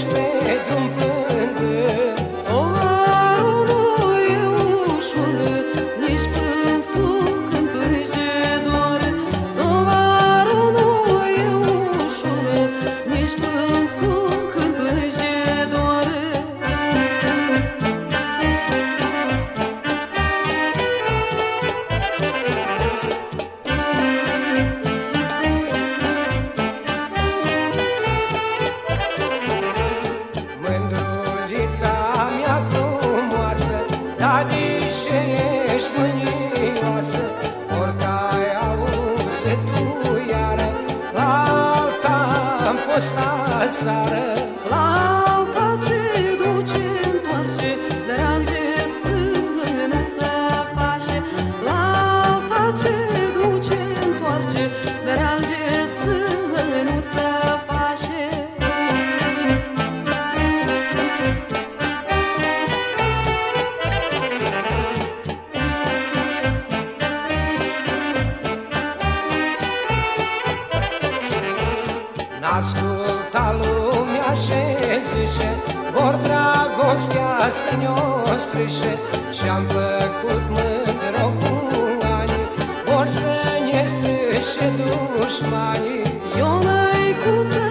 ești pe drum plângând. Povarul e ușor, nici plânsul când plânge doar Povarul e ușor, nici Adice ești mânioasă Oricai auzi tu iară La alta am fost aseară La alta N-asculta lumea ce zice Vor dragostea să ne-o strice. Și-am făcut mândro cu ani Vor să ne strice dușmanii. Ionăicuță